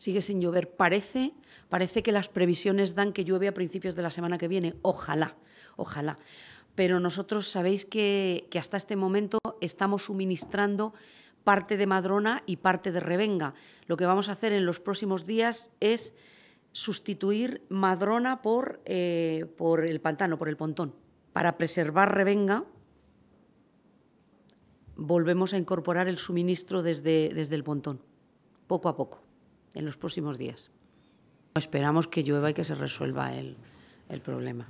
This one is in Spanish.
sigue sin llover. Parece, parece que las previsiones dan que llueve a principios de la semana que viene. Ojalá, ojalá. Pero nosotros sabéis que, hasta este momento estamos suministrando parte de Madrona y parte de Revenga. Lo que vamos a hacer en los próximos días es sustituir Madrona por, eh, por el pantano, por el pontón. Para preservar Revenga, volvemos a incorporar el suministro desde, desde el pontón, poco a poco, en los próximos días. Esperamos que llueva y que se resuelva el, problema.